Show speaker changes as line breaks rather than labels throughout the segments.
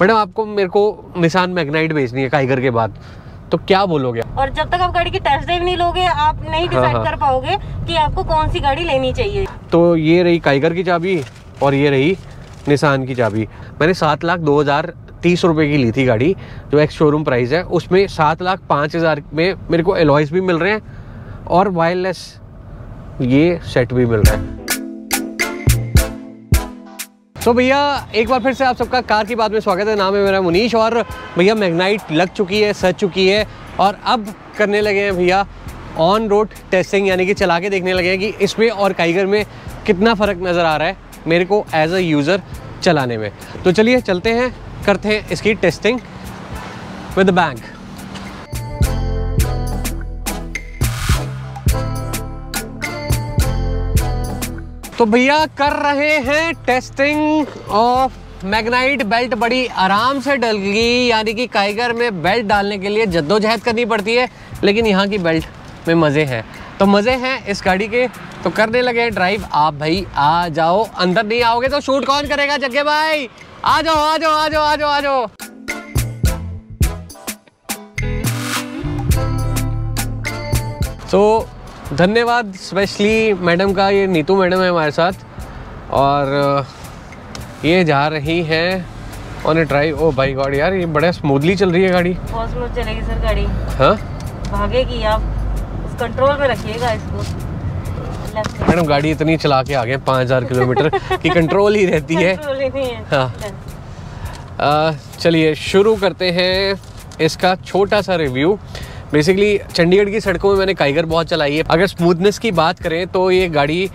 Madam आपको मेरे को निशान मैग्नाइट बेचनी है काइगर के बाद। तो क्या बोलोगे
और जब तक आप गाड़ी की टेस्ट ड्राइव नहीं लोगे आप नहीं डिसाइड
हाँ।
कर पाओगे कि आपको कौन सी गाड़ी लेनी चाहिए।
तो ये रही काइगर की चाबी और ये रही निशान की चाबी। मैंने सात लाख दो हज़ार तीस रुपये की ली थी गाड़ी जो एक शोरूम प्राइस है। उसमें सात लाख पाँच हज़ार में मेरे को एलॉयस भी मिल रहे हैं और वायरलेस ये सेट भी मिल रहा है। तो भैया, एक बार फिर से आप सबका कार की बात में स्वागत है। नाम है मेरा मुनीश और भैया, मैग्नाइट लग चुकी है, सज चुकी है और अब करने लगे हैं भैया ऑन रोड टेस्टिंग यानी कि चला के देखने लगे हैं कि इसमें और काइगर में कितना फ़र्क नज़र आ रहा है मेरे को एज अ यूज़र चलाने में। तो चलिए चलते हैं, करते हैं इसकी टेस्टिंग विद बैंक तो भैया कर रहे हैं टेस्टिंग ऑफ़ मैग्नाइट बेल्ट बड़ी आराम से डल गई, यानी कि काइगर में बेल्ट डालने के लिए जद्दोजहद करनी पड़ती है, लेकिन यहाँ की बेल्ट में मज़े हैं। तो मज़े हैं इस गाड़ी के तो करने लगे ड्राइव आप भाई आ जाओ, अंदर नहीं आओगे तो शूट कौन करेगा, जग्गे भाई? आ जाओ आ जाओ आ जाओ आ जाओ आ जाओ। तो धन्यवाद स्पेशली मैडम का ये नीतू मैडम है हमारे साथ। और ये जा रही हैं ऑन ए ड्राइव ओ भाई गॉड यार ये बड़ा स्मूथली चल रही है गाड़ी।
बहुत स्मूथ चलेगी सर गाड़ी।
हाँ?
भागेगी आप। उस कंट्रोल में रखिएगा इसको।
मैडम गाड़ी इतनी चला के आ गए पाँच हज़ार किलोमीटर की कंट्रोल ही रहती है।
कंट्रोल ही नहीं है।
चलिए शुरू करते हैं इसका छोटा सा रिव्यू बेसिकली चंडीगढ़ की सड़कों में मैंने काइगर बहुत चलाई है। अगर स्मूथनेस की बात करें तो ये गाड़ी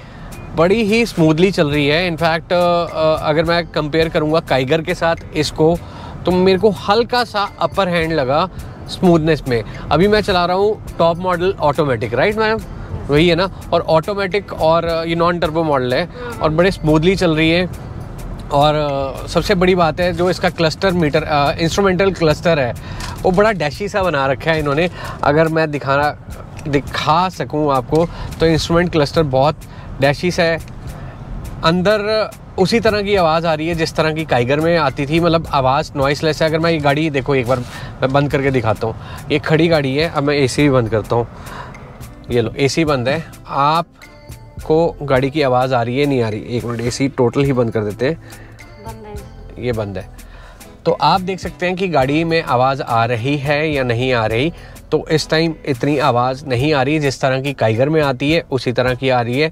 बड़ी ही स्मूथली चल रही है। इनफैक्ट अगर मैं कंपेयर करूँगा काइगर के साथ इसको तो मेरे को हल्का सा अपर हैंड लगा स्मूथनेस में। अभी मैं चला रहा हूँ top model automatic right ma'am वही है ना? और ऑटोमेटिक और ये नॉन टर्बो मॉडल है। और बड़े स्मूथली चल रही है। और सबसे बड़ी बात है जो इसका क्लस्टर मीटर इंस्ट्रूमेंटल क्लस्टर है, वो बड़ा डैशी सा बना रखा है इन्होंने। अगर मैं दिखाना, दिखा सकूँ आपको तो इंस्ट्रूमेंट क्लस्टर बहुत डैशी सा है। अंदर, उसी तरह की आवाज़ आ रही है, जिस तरह की काइगर में आती थी मतलब आवाज़ नॉइसलेस है। अगर मैं ये गाड़ी, देखो, एक बार मैं बंद करके दिखाता हूँ। ये खड़ी गाड़ी है, अब मैं एसी भी बंद करता हूँ। ये लो एसी बंद है। आपको गाड़ी की आवाज़ आ रही है नहीं आ रही। एक मिनट एसी टोटल ही बंद कर देते हैं। ये बंद है। तो आप देख सकते हैं कि गाड़ी में आवाज़ आ रही है या नहीं आ रही। तो इस टाइम इतनी आवाज़ नहीं आ रही जिस तरह की काइगर में आती है उसी तरह की आ रही है।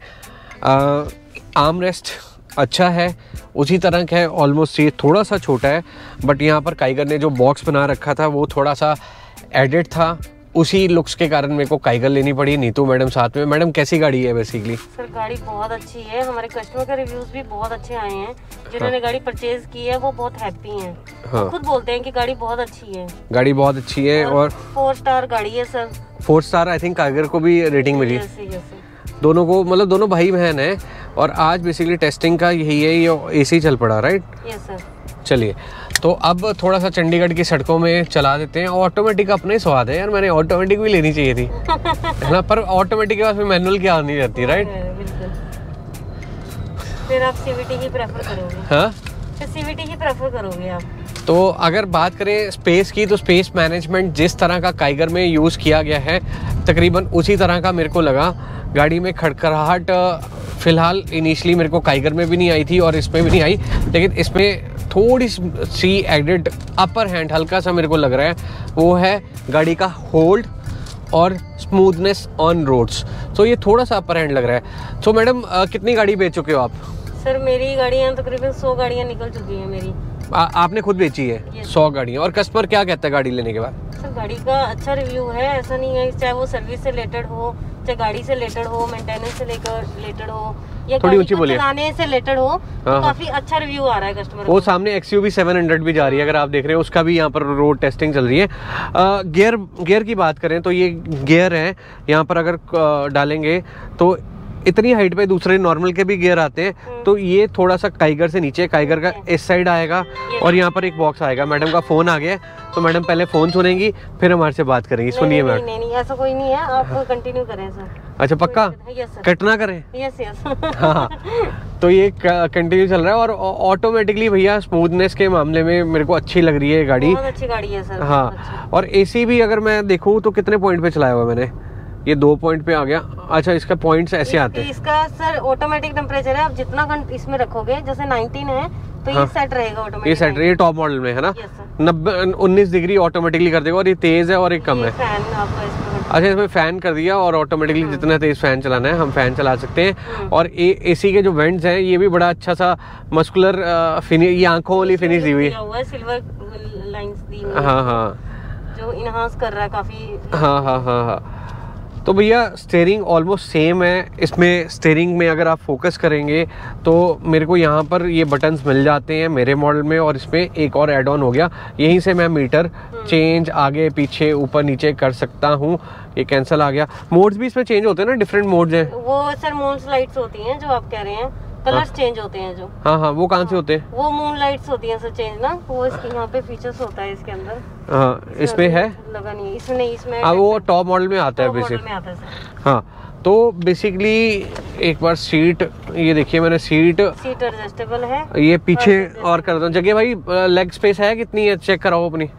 आर्म रेस्ट अच्छा है उसी तरह का है ऑलमोस्ट ये थोड़ा सा छोटा है बट यहाँ पर काइगर ने जो बॉक्स बना रखा था वो थोड़ा सा एडिट था। उसी लुक्स के कारण मेरे को काइगर लेनी पड़ी नीतू मैडम साथ में। मैडम कैसी गाड़ी है बेसिकली
सर गाड़ी बहुत अच्छी है। हमारे कस्टमर के रिव्यूज़ भी बहुत अच्छे आए हैं। जिन्होंने हाँ। गाड़ी परचेज की है वो बहुत हैप्पी हैं।
हाँ।
खुद बोलते हैं कि गाड़ी बहुत अच्छी है।
गाड़ी बहुत अच्छी है और
फोर स्टार गाड़ी है sir.
Four star I think Kiger को भी रेटिंग मिली। दोनों को मतलब दोनों भाई बहन है और आज बेसिकली टेस्टिंग का यही है ये एसी चल पड़ा राइट
यस सर
चलिए। तो अब थोड़ा सा चंडीगढ़ की सड़कों में चला देते हैं। ऑटोमेटिक अपना ही स्वाद है यार मैंने ऑटोमेटिक भी लेनी चाहिए थी। है ना? पर ऑटोमेटिक के पास में मैनुअल की आनी रहती राइट
बिल्कुल। फिर आप सीवीटी ही प्रेफर करोगे।
हाँ?
फिर सीवीटी ही प्रेफर करोगे आप।
तो अगर बात करें स्पेस की तो स्पेस मैनेजमेंट जिस तरह का काइगर में यूज़ किया गया है तकरीबन उसी तरह का मेरे को लगा। गाड़ी में खड़खड़ाहट फ़िलहाल इनिशियली मेरे को काइगर में भी नहीं आई थी और इसमें भी नहीं आई। लेकिन इसमें थोड़ी सी एडिड अपर हैंड हल्का सा मेरे को लग रहा है वो है गाड़ी का होल्ड और स्मूथनेस ऑन रोड्स तो ये थोड़ा सा अपर हैंड लग रहा है. तो मैडम कितनी गाड़ी बेच चुके हो आप?
सर मेरी गाड़ियाँ तकरीबन तो सौ गाड़ियाँ निकल चुकी हैं मेरी।
आ, आपने खुद बेची है? सौ गाड़ियाँ. और कस्टमर क्या कहता है गाड़ी लेने के बाद?
सर गाड़ी का अच्छा रिव्यू है ऐसा नहीं है चाहे वो सर्विस से रिलेटेड हो चाहे गाड़ी से रिलेटेड हो मेंटेनेंस से लेकर रिलेटेड हो
थोड़ी ऊँची बोलिए।
चलाने से रिलेटेड हो तो
हाँ, हाँ।
काफ़ी अच्छा रिव्यू आ रहा है कस्टमर
वो सामने एक्स यू सेवन हंड्रेड भी जा रही है अगर आप देख रहे हो उसका भी यहाँ पर रोड टेस्टिंग चल रही है। गियर गियर की बात करें तो ये गियर है यहाँ पर अगर डालेंगे तो इतनी हाइट पे दूसरे नॉर्मल के भी गियर आते हैं तो ये थोड़ा सा काइगर से नीचे काइगर का इस साइड आएगा और यहाँ पर एक बॉक्स आएगा। मैडम का फ़ोन आ गया तो मैडम पहले फ़ोन सुनेंगी फिर हमारे से बात करेंगी। सुनिए
नहीं,
मैडम
नहीं नहीं ऐसा कोई नहीं है आप कंटिन्यू करें सर
अच्छा पक्का?
यस सर
कट ना करें?
यस यस
हाँ तो ये कंटिन्यू चल रहा है और ऑटोमेटिकली भैया स्मूथनेस के मामले में मेरे को अच्छी लग रही है ये गाड़ी।
बहुत अच्छी गाड़ी है सर
हाँ। और एसी भी अगर मैं देखूँ तो कितने पॉइंट पे चलाया हुआ मैंने? ये दो पॉइंट पे आ गया। अच्छा इसका पॉइंट्स ऐसे आते हैं।
इसका सर ऑटोमेटिक टेम्परेचर है। आप जितना घंट इसमें रखोगे जैसे 19 है तो
हाँ।
ये सेट रहेगा ऑटोमेटिक
ये सेट ये टॉप मॉडल में है ना? नब्बे उन्नीस डिग्री ऑटोमेटिकली कर देगा और ये तेज है और एक कम है। अच्छा इसमें फ़ैन कर दिया और ऑटोमेटिकली जितना तेज फ़ैन चलाना है हम फ़ैन चला सकते हैं। और ए एसी के जो वेंट्स हैं ये भी बड़ा अच्छा सा मस्कुलर फिनिश ये आँखों वाली फिनिश दी हुई है।
है सिल्वर लाइंस दी हुई है।
हाँ हाँ।
जो इनहांस कर रहा है काफ़ी।
हाँ हाँ हाँ हाँ। तो भैया स्टेयरिंग ऑलमोस्ट सेम है। इसमें स्टेयरिंग में अगर आप फोकस करेंगे तो मेरे को यहाँ पर ये बटन्स मिल जाते हैं मेरे मॉडल में और इसमें एक और एड ऑन हो गया। यहीं से मैं मीटर चेंज आगे पीछे ऊपर नीचे कर सकता हूँ। ये कैंसिल आ गया। मोड्स भी इसमें चेंज होते हैं ना डिफरेंट मोड्स हैं।
वो सर मून लाइट्स होती हैं जो आप कह रहे हैं। कलर्स चेंज होते हैं जो।
हाँ हाँ वो कहाँ से होते हैं?
वो मून लाइट्स होती हैं सर चेंज ना। वो इसके यहाँ पे फीचर्स होता है इसके अंदर।
हाँ इसमें है?
लगा नहीं इसमें नहीं इसमें
हाँ वो टॉप मॉडल में आता है बेसिक
में आता है सर
हाँ तो बेसिकली एक बार सीट ये देखिए मैंने सीट
सीट एडजस्टेबल है।
ये पीछे और कर दो। जगह भाई लेग स्पेस है कितनी है? चेक कराओ अपनी।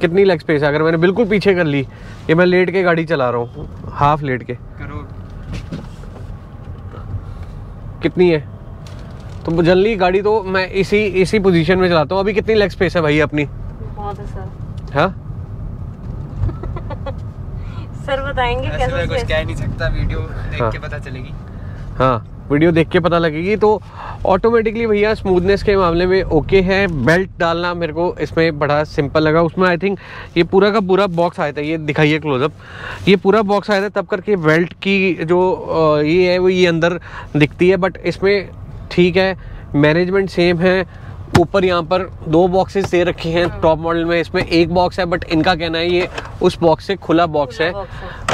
कितनी लेग स्पेस है? अगर मैंने बिल्कुल पीछे कर ली ये मैं लेट के गाड़ी चला रहा हूँ हाफ़ लेट के।
करो।
कितनी है? तो जनरली गाड़ी तो मैं इसी इसी पोजीशन में चलाता हूँ। अभी कितनी लेग स्पेस है भाई अपनी?
बहुत है सर।
हाँ?
सर बताएँगे
मैं कुछ कह नहीं सकता वीडियो देख
हाँ।
के पता चलेगी।
हाँ। वीडियो देख के पता लगेगी। तो ऑटोमेटिकली भैया स्मूथनेस के मामले में ओके है। बेल्ट डालना मेरे को इसमें बड़ा सिंपल लगा। उसमें आई थिंक ये पूरा का पूरा बॉक्स आया था। ये दिखाइए क्लोजअप ये पूरा बॉक्स आया था तब करके बेल्ट की जो ये है वो ये अंदर दिखती है। बट इसमें ठीक है। मैनेजमेंट सेम है। ऊपर यहाँ पर दो बॉक्सेस दे रखे हैं टॉप मॉडल में। इसमें एक बॉक्स है बट इनका कहना है ये उस बॉक्स से खुला बॉक्स है।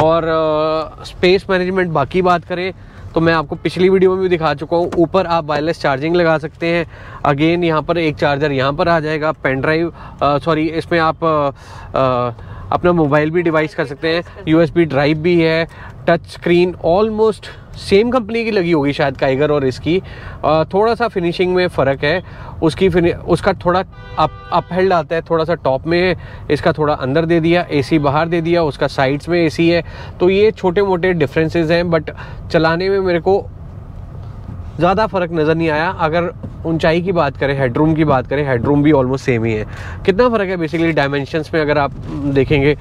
और स्पेस मैनेजमेंट बाकी बात करें। तो मैं आपको पिछली वीडियो में भी दिखा चुका हूँ ऊपर आप वायरलेस चार्जिंग लगा सकते हैं। अगेन यहाँ पर एक चार्जर यहाँ पर आ जाएगा पेन ड्राइव सॉरी इसमें आप अ, अपना मोबाइल भी डिवाइस कर सकते हैं। यूएसबी ड्राइव भी है touch screen almost same company की लगी होगी शायद काइगर और इसकी। थोड़ा सा फिनिशिंग में फ़र्क है। उसकी उसका थोड़ा अप अप हेल्ड आता है थोड़ा सा टॉप में है। इसका थोड़ा अंदर दे दिया एसी बाहर दे दिया, उसका साइड्स में एसी है। तो ये छोटे मोटे डिफरेंसेस हैं बट चलाने में मेरे को ज़्यादा फ़र्क नज़र नहीं आया। अगर ऊंचाई की बात करें हेडरूम की बात करें हेडरूम भी ऑलमोस्ट सेम ही है। कितना फ़र्क है बेसिकली डायमेंशंस में अगर आप देखेंगे?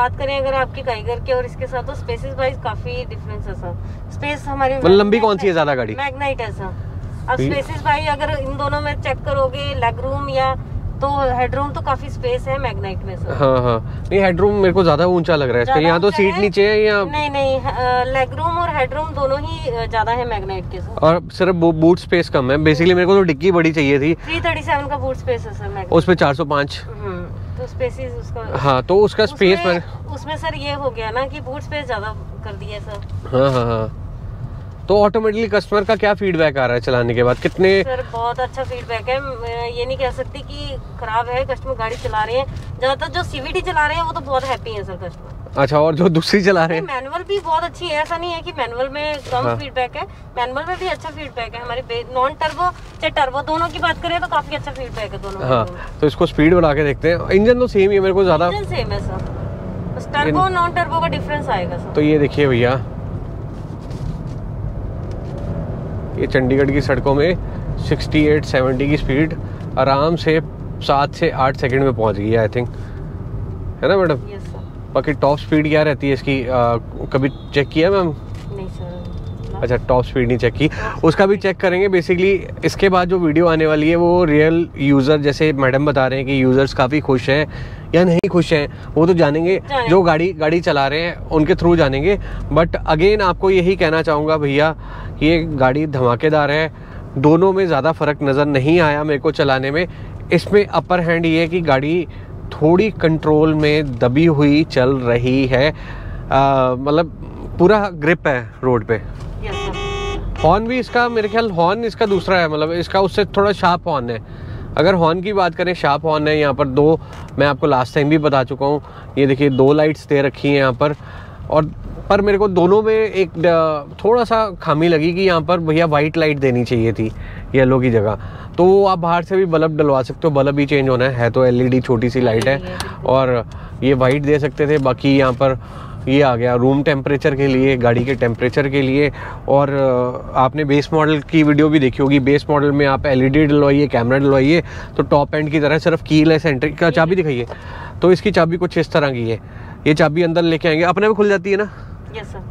बात करें अगर आपकी काइगर की और इसके साथ तो स्पेसेस वाइज काफ़ी डिफरेंस है सर स्पेस हमारे
लंबी कौन सी है ज़्यादा गाड़ी?
मैग्नाइट है सर अब स्पेसेस भाई अगर इन दोनों में चेक करोगे लेग रूम या तो हेडरूम तो काफ़ी स्पेस है मैग्नाइट में सर
हाँ हाँ. नहीं हेडरूम मेरे को ज़्यादा ऊँचा लग रहा है इसका यहाँ तो सीट नीचे है या
नहीं नहीं लेग रूम और हेडरूम दोनों ही ज़्यादा है मैग्नाइट के सर
और सिर्फ़ बूट स्पेस कम है। बेसिकली मेरे को तो डिक्की बड़ी चाहिए थी।
337 का बूट स्पेस है सर
उस पर चार सौ पाँच।
तो स्पेसेस उसका
हाँ तो उसका स्पेस पर
उसमें, उसमें सर ये हो गया ना कि बूट स्पेस ज़्यादा कर दिया सर
हाँ हाँ हाँ। तो ऑटोमेटिकली कस्टमर का क्या फीडबैक आ रहा है चलाने के बाद? कितने
सर बहुत अच्छा फीडबैक है। मैं ये नहीं कह सकती कि खराब है कस्टमर गाड़ी चला रहे हैं। ज़्यादातर जो सीवीटी चला रहे हैं वो तो बहुत हैप्पी है सर कस्टमर
अच्छा और जो दूसरी चला रहे हैं?
मैनुअल भी बहुत अच्छी है। ऐसा नहीं है कि मैनुअल में कम
हाँ।
फीडबैक है। मैनुअल में भी अच्छा फीडबैक है। हमारे नॉन टर्बो चाहे टर्बो दोनों की बात करें तो काफ़ी अच्छा फीडबैक है दोनों
हाँ तो इसको स्पीड बढ़ा के देखते हैं। इंजन तो सेम ही है मेरे को ज़्यादा
सेम है सर टर्बो नॉन टर्बो का डिफरेंस आएगा सर
तो ये देखिए भैया ये चंडीगढ़ की सड़कों में 68 70 की स्पीड आराम से सात से आठ सेकंड में पहुँच गई है आई थिंक है ना मैडम? बाकी टॉप स्पीड क्या रहती है इसकी? आ, कभी चेक किया मैम?
नहीं सर
अच्छा टॉप स्पीड नहीं चेक की। उसका भी चेक करेंगे। बेसिकली इसके बाद जो वीडियो आने वाली है वो रियल यूज़र जैसे मैडम बता रहे हैं कि यूज़र्स काफ़ी खुश हैं या नहीं खुश हैं वो तो जानेंगे। जो गाड़ी गाड़ी चला रहे हैं उनके थ्रू जानेंगे। बट अगेन आपको यही कहना चाहूँगा भैया ये गाड़ी धमाकेदार है। दोनों में ज़्यादा फ़र्क नज़र नहीं आया मेरे को चलाने में। इसमें अपर हैंड ये है कि गाड़ी थोड़ी कंट्रोल में दबी हुई चल रही है। मतलब पूरा ग्रिप है रोड पे। हॉर्न भी इसका मेरे ख्याल हॉर्न इसका दूसरा है मतलब इसका उससे थोड़ा शार्प हॉर्न है। अगर हॉर्न की बात करें शार्प हॉर्न है यहाँ पर दो मैं आपको लास्ट टाइम भी बता चुका हूँ। ये देखिए दो लाइट्स दे रखी हैं यहाँ पर। और पर मेरे को दोनों में एक थोड़ा सा खामी लगी कि यहाँ पर भैया वाइट लाइट देनी चाहिए थी येलो की जगह। तो आप बाहर से भी बल्ब डलवा सकते हो बल्ब भी चेंज होना है, है तो एलईडी छोटी सी लाइट है। और ये वाइट दे सकते थे बाकी यहाँ पर ये आ गया रूम टेम्परेचर के लिए गाड़ी के टेम्परेचर के लिए। और आपने बेस मॉडल की वीडियो भी देखी होगी। बेस मॉडल में आप एलईडी डलवाइए कैमरा डलवाइए तो टॉप एंड की तरह सिर्फ़ की लेस एंट्री का चाबी दिखाइए। तो इसकी चाबी कुछ इस तरह की है। ये चाबी अंदर लेके आएँगे। अपने में खुल जाती है ना?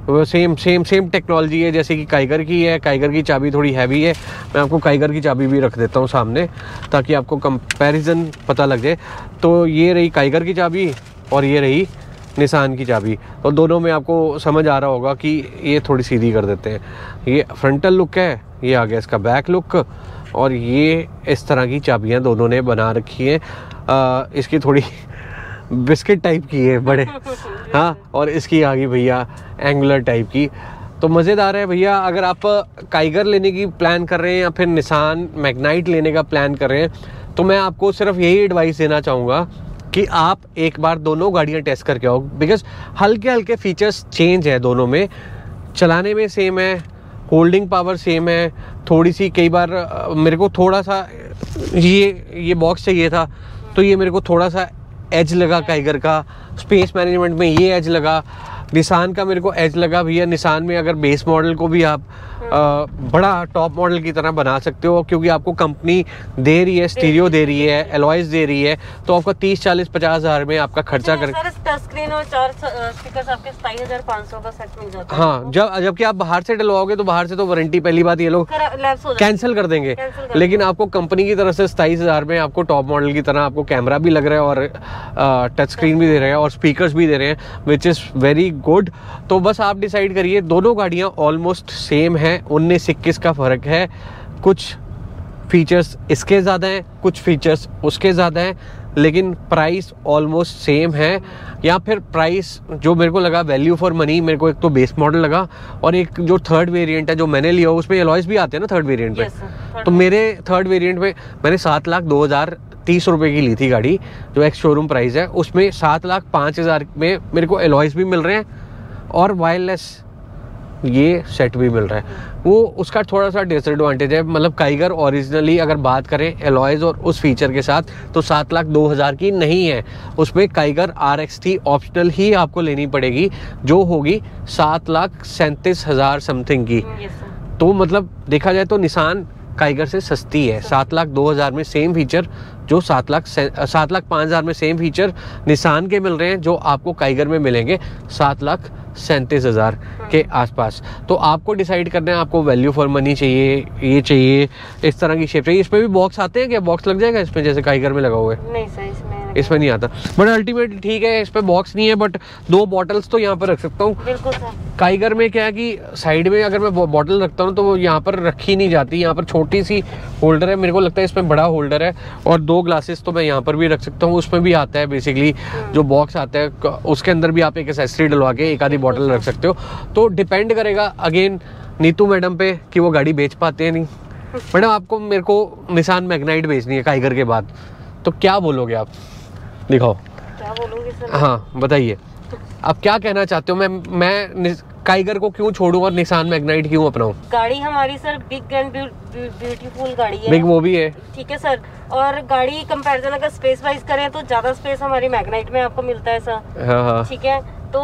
वो सेम सेम सेम टेक्नोलॉजी है जैसे कि काइगर की है। काइगर की चाबी थोड़ी हैवी है। मैं आपको काइगर की चाबी भी रख देता हूँ सामने ताकि आपको कंपैरिजन पता लग जाए। तो ये रही काइगर की चाबी और ये रही निशान की चाबी। तो दोनों में आपको समझ आ रहा होगा कि ये थोड़ी सीधी कर देते हैं। ये फ्रंटल लुक है ये आ गया इसका बैक लुक और ये इस तरह की चाबियाँ दोनों ने बना रखी हैं। इसकी थोड़ी बिस्किट टाइप की है बड़े। हाँ और इसकी आ गई भैया एंगुलर टाइप की। तो मज़ेदार है भैया अगर आप काइगर लेने की प्लान कर रहे हैं या फिर निशान मैगनाइट लेने का प्लान कर रहे हैं तो मैं आपको सिर्फ़ यही एडवाइस देना चाहूँगा कि आप एक बार दोनों गाड़ियाँ टेस्ट करके आओ बिकॉज़ हल्के हल्के फीचर्स चेंज है दोनों में। चलाने में सेम है होल्डिंग पावर सेम है थोड़ी सी कई बार मेरे को थोड़ा सा ये ये बॉक्स चाहिए था तो ये मेरे को थोड़ा सा एज लगा काइगर का स्पेस मैनेजमेंट में ये एज लगा निशान का मेरे को एज लगा। भैया निशान में अगर बेस मॉडल को भी आप बड़ा टॉप मॉडल की तरह बना सकते हो क्योंकि आपको कंपनी दे रही है स्टीरियो दे रही है एलॉयज दे रही है तो आपका तीस चालीस पचास हज़ार में आपका खर्चा कर हाँ। जब जबकि आप बाहर से डलवाओगे तो बाहर से तो वारंटी पहली बात ये लोग कैंसिल कर देंगे। लेकिन आपको कंपनी की तरफ़ से सताईस हज़ार में आपको टॉप मॉडल की तरह आपको कैमरा भी लग रहा है और टच स्क्रीन भी दे रहे हैं और स्पीकर भी दे रहे हैं विच इज़ वेरी गुड तो बस आप डिसाइड करिए दोनों गाड़ियाँ ऑलमोस्ट सेम है। उन्नीस इक्कीस का फ़र्क है। कुछ फीचर्स इसके ज़्यादा हैं कुछ फीचर्स उसके ज़्यादा हैं लेकिन प्राइस ऑलमोस्ट सेम है। या फिर प्राइस जो मेरे को लगा वैल्यू फॉर मनी मेरे को एक तो बेस मॉडल लगा और एक जो थर्ड वेरिएंट है जो मैंने लिया उसमें एलॉयस भी आते हैं ना थर्ड वेरिएंट पे yes, तो मेरे थर्ड वेरिएंट में मैंने सात लाख दो हज़ार तीस रुपये की ली थी गाड़ी जो एक शोरूम प्राइस है। उसमें सात लाख पाँच हज़ार में मेरे को एलॉयस भी मिल रहे हैं और वायरलेस ये सेट भी मिल रहा है। वो उसका थोड़ा सा डिसएडवांटेज है मतलब काइगर ओरिजिनली अगर बात करें एलॉयज और उस फीचर के साथ तो सात लाख दो हज़ार की नहीं है। उसमें Kiger R X T optional ही आपको लेनी पड़ेगी जो होगी सात लाख सैंतीस हज़ार समथिंग की। तो मतलब देखा जाए तो निशान काइगर से सस्ती है। सात लाख दो हज़ार में सेम फीचर जो सात लाख सात लाख पाँच हज़ार में सेम फीचर निशान के मिल रहे हैं जो आपको काइगर में मिलेंगे। सात लाख सैंतीस हज़ार के। आसपास। तो आपको डिसाइड करना है, आपको वैल्यू फॉर मनी चाहिए, ये चाहिए, इस तरह की शेप चाहिए। इसमें भी बॉक्स आते हैं क्या? बॉक्स लग जाएगा इसमें, जैसे काइगर में लगा हुआ है? नहीं सर इसमें नहीं आता। बट अल्टीमेट ठीक है इस पर बॉक्स नहीं है बट दो बॉटल्स तो यहाँ पर रख सकता हूँ। काइगर में क्या है कि साइड में अगर मैं बॉटल रखता हूँ तो वो यहाँ पर रखी नहीं जाती। यहाँ पर छोटी सी होल्डर है मेरे को लगता है इसमें बड़ा होल्डर है और दो ग्लासेस तो मैं यहाँ पर भी रख सकता हूँ उसमें भी आता है बेसिकली हम्म। जो बॉक्स आता है उसके अंदर भी आप एक एसेसरी डलवा के एक आधी बॉटल रख सकते हो। तो डिपेंड करेगा अगेन नीतू मैडम पे कि वो गाड़ी बेच पाते हैं नहीं। मैडम आपको मेरे को निशान मैगनाइट बेचनी है काइगर के बाद। तो क्या बोलोगे आप? दिखाओ। क्या हाँ बताइए। अब क्या कहना चाहते हो? मैं मैं काइगर को क्यों छोड़ू और निशान मैग्नाइट क्यों अपनाऊं?
गाड़ी हमारी सर बिग एंड ब्यूटीफुल गाड़ी है।
बिग वो भी है।
ठीक है सर। और गाड़ी कंपैरिजन अगर स्पेस वाइज करें तो ज़्यादा स्पेस हमारी मैग्नाइट में आपको मिलता है सर हाँ हाँ। ठीक है? तो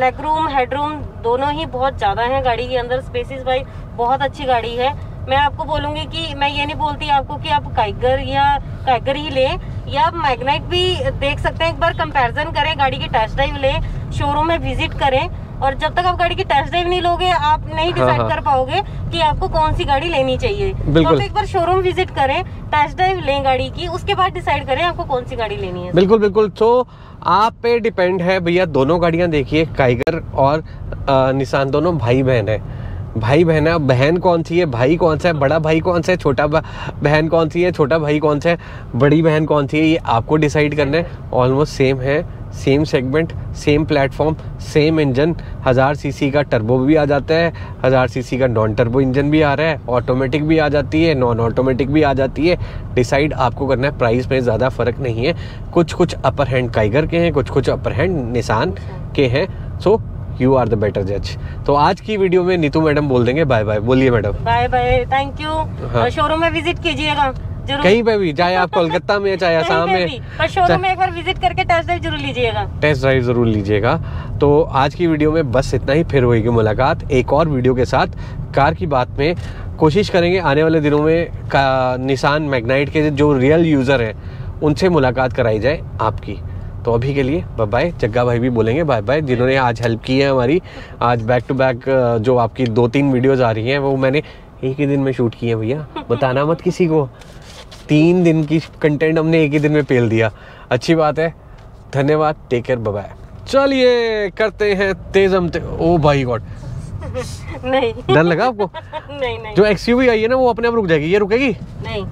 लेग रूम हेड रूम दोनों ही बहुत ज़्यादा है गाड़ी के अंदर। स्पेसिस वाइज बहुत अच्छी गाड़ी है। मैं आपको बोलूँगी कि मैं ये नहीं बोलती आपको कि आप काइगर या काइगर ही ले या आप मैग्नाइट भी देख सकते हैं। एक बार कंपैरिजन करें गाड़ी की टेस्ट ड्राइव लें शोरूम में विज़िट करें और जब तक आप गाड़ी की टेस्ट ड्राइव नहीं लोगे आप नहीं डिसाइड हाँ, हाँ। कर पाओगे कि आपको कौन सी गाड़ी लेनी चाहिए। तो आप एक बार शोरूम विज़िट करें टेस्ट ड्राइव लें गाड़ी की उसके बाद डिसाइड करें आपको कौन सी गाड़ी लेनी है।
बिल्कुल बिल्कुल। तो आप पे डिपेंड है भैया दोनों गाड़ियाँ देखिए काइगर और निशान दोनों भाई बहन है। भाई बहन बहन कौन सी है? भाई कौन सा है? बड़ा भाई कौन सा है? छोटा बहन कौन सी है? छोटा भाई कौन सा है? बड़ी बहन कौन सी है? ये आपको डिसाइड करना है। ऑलमोस्ट सेम है same segment same platform same engine हज़ार सीसी का टर्बो भी आ जाता है, हज़ार सीसी का नॉन टर्बो इंजन भी आ रहा है ऑटोमेटिक भी आ जाती है नॉन ऑटोमेटिक भी आ जाती है। डिसाइड आपको करना है प्राइस में ज़्यादा फ़र्क नहीं है। कुछ कुछ अपर हैंड काइगर के हैं कुछ कुछ अपर हैंड निशान के हैं। So you are the better जज तो आज की वीडियो में नीतू मैडम बोल देंगे बाय बाय बोलिए madam.
Bye bye thank you
हाँ।
शोरूम में विज़िट कीजिएगा
कहीं पे भी चाहे आप कोलकाता में चाहे आसाम में.
पर शोरूम में एक बार विज़िट करके टेस्ट ड्राइव ज़रूर लीजिएगा.
टेस्ट ड्राइव ज़रूर लीजिएगा. तो आज की वीडियो में बस इतना ही. फिर होगी मुलाकात एक और वीडियो के साथ. कार की बात में कोशिश करेंगे आने वाले दिनों में निशान मैग्नाइट के जो रियल यूज़र हैं उनसे मुलाकात कराई जाए आपकी. तो अभी के लिए बाय बाय जग्गा भाई भी बोलेंगे बाय बाय जिन्होंने आज हेल्प की है हमारी आज बैक टू बैक जो आपकी दो तीन वीडियोज़ आ रही हैं वो मैंने एक ही दिन में शूट की है भैया। बताना मत किसी को। तीन दिन की कंटेंट हमने एक ही दिन में पेल दिया। अच्छी बात है। धन्यवाद। टेक केयर बाय चलिए करते हैं तेज हम ते... ओ भाई गॉड
नहीं।
डर लगा आपको?
नहीं नहीं।
जो एक्सयूवी आई है ना वो अपने आप रुक जाएगी। ये रुकेगी?
नहीं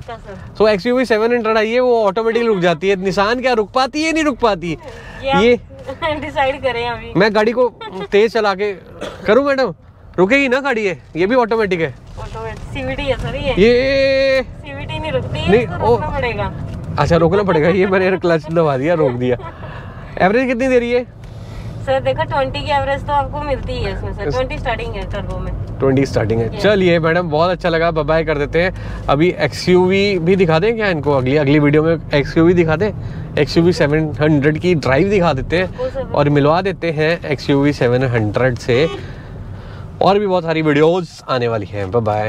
तो एक्सयूवी सेवन हंड्रेड आई है वो ऑटोमेटिकली रुक जाती है। निशान क्या रुक पाती है नहीं रुक पाती? ये
डिसाइड करें अभी।
मैं गाड़ी को तेज चला के करूँ मैडम? रुकेगी ना गाड़ी ये? ये भी ऑटोमेटिक है।
सीवीटी है सर ये।
ये
सीवीटी नहीं रुकती
नहीं, ओ-
पड़ेगा।
अच्छा रोकना पड़ेगा। ये मैंने क्लच दबा दिया रोक दिया। एवरेज कितनी दे रही है?
सर देखो ट्वेंटी की एवरेज तो आपको मिलती ही है इसमें सर ट्वेंटी स्टार्टिंग है टर्बो में।
ट्वेंटी स्टार्टिंग है। चलिए मैडम बहुत अच्छा लगा बाय कर देते हैं। अभी एक्सयूवी भी दिखा दें क्या इनको? अगली अगली वीडियो में एक्सयूवी दिखा दें? एक्स यू सेवन हंड्रेड की ड्राइव दिखा देते
वो
हैं और मिलवा देते हैं एक्स यू सेवन हंड्रेड से। और भी बहुत सारी वीडियोस आने वाली हैं। बाय